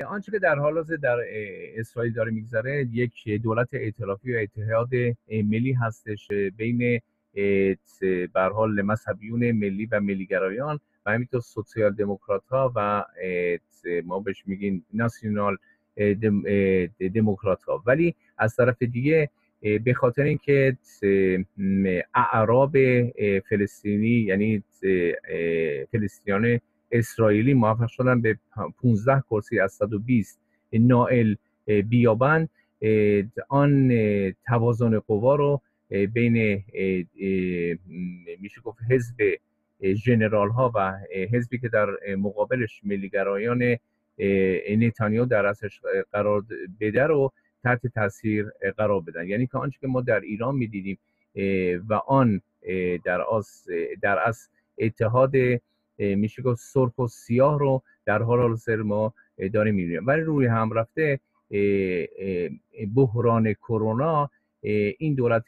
آنچه که در حال حاضر در اسرائیل داره میگذره یک دولت ائتلافی و اتحاد ملی هستش بین بر حال مذهبیون ملی و ملیگرایان و همینطور سوسیال دموکرات ها و ما بهش میگیم ناسیونال دموکرات ها ولی از طرف دیگه به خاطر اینکه اعراب فلسطینی یعنی فلسطینیان اسرائیلی موفق شدن به 15 کرسی از 120 نائل بیابن آن توازن قوا رو بین میشه گفت حزب جنرال ها و حزبی که در مقابلش ملیگرایان نتانیاهو در اصلش قرار بده رو تحت تاثیر قرار بدن. یعنی که آنچه که ما در ایران می‌دیدیم و آن در از در اتحاد میشه گفت سرخ و سیاه رو در حال حاضر ما داریم می‌بینیم ولی روی هم رفته بحران کرونا این دولت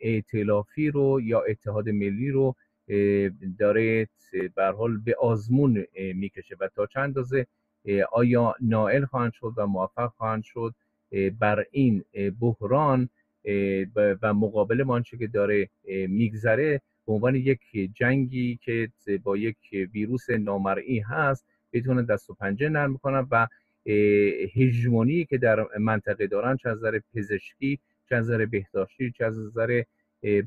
ائتلافی رو یا اتحاد ملی رو داره به حال به آزمون می‌کشه و تا چند اندازه آیا نائل خواهند شد و موفق خواهند شد بر این بحران و مقابل آنچه که داره میگذره به عنوان یک جنگی که با یک ویروس نامرئی هست بتونن دست و پنجه نرم کنن و هژمونی که در منطقه دارن چه از نظر پزشکی چه از نظر بهداشتی چه از نظر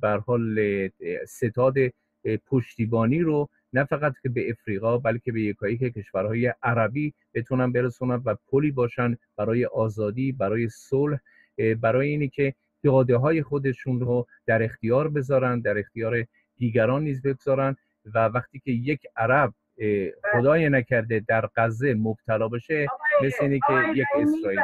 بر حال ستاد پشتیبانی رو نه فقط که به افریقا بلکه به یکایی که کشورهای عربی بتونن برسونن و پلی باشن برای آزادی برای صلح برای اینی که داده های خودشون رو در اختیار بذارن در اختیار دیگران نیز بگذارن و وقتی که یک عرب خدای نکرده در غزه مبتلا بشه مثل اینه که یک اسرائیل